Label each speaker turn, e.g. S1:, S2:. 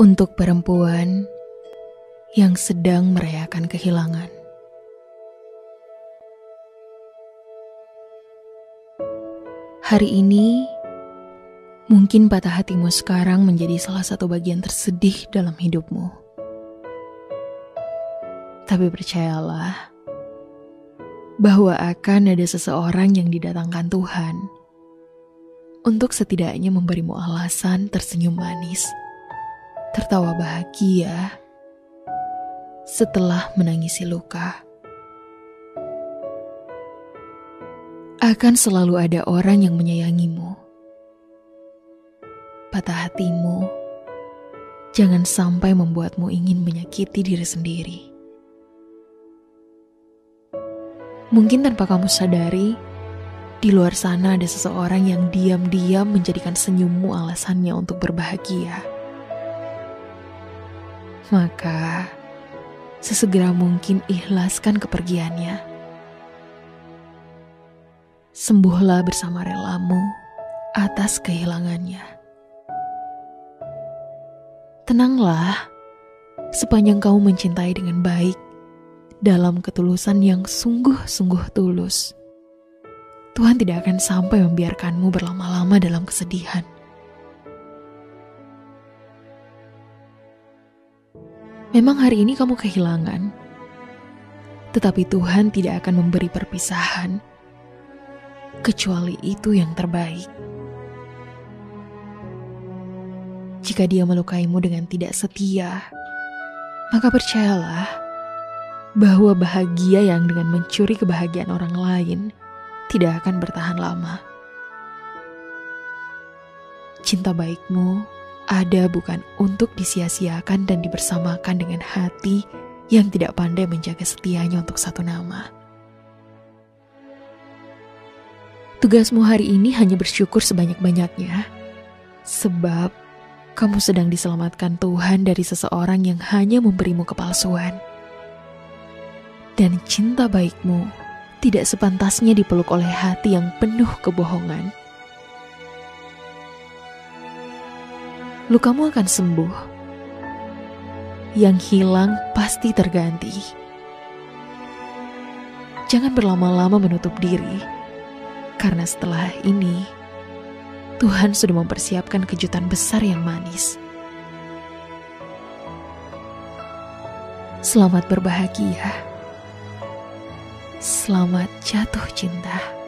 S1: Untuk perempuan yang sedang merayakan kehilangan. Hari ini, mungkin patah hatimu sekarang menjadi salah satu bagian tersedih dalam hidupmu. Tapi percayalah, bahwa akan ada seseorang yang didatangkan Tuhan untuk setidaknya memberimu alasan tersenyum manis, tertawa bahagia setelah menangisi luka. Akan selalu ada orang yang menyayangimu. Patah hatimu jangan sampai membuatmu ingin menyakiti diri sendiri. Mungkin tanpa kamu sadari, di luar sana ada seseorang yang diam-diam menjadikan senyummu alasannya untuk berbahagia. Maka, sesegera mungkin ikhlaskan kepergiannya. Sembuhlah bersama relamu atas kehilangannya. Tenanglah, sepanjang kamu mencintai dengan baik dalam ketulusan yang sungguh-sungguh tulus Tuhan tidak akan sampai membiarkanmu berlama-lama dalam kesedihan. Memang hari ini kamu kehilangan, tetapi Tuhan tidak akan memberi perpisahan kecuali itu yang terbaik. Jika Dia melukaimu dengan tidak setia, maka percayalah bahwa bahagia yang dengan mencuri kebahagiaan orang lain tidak akan bertahan lama. Cinta baikmu ada bukan untuk disia-siakan dan dibersamakan dengan hati yang tidak pandai menjaga setianya untuk satu nama. Tugasmu hari ini hanya bersyukur sebanyak-banyaknya, sebab kamu sedang diselamatkan Tuhan dari seseorang yang hanya memberimu kepalsuan. Dan cinta baikmu tidak sepantasnya dipeluk oleh hati yang penuh kebohongan. Lukamu akan sembuh. Yang hilang pasti terganti. Jangan berlama-lama menutup diri, karena setelah ini Tuhan sudah mempersiapkan kejutan besar yang manis. Selamat berbahagia. Selamat jatuh cinta.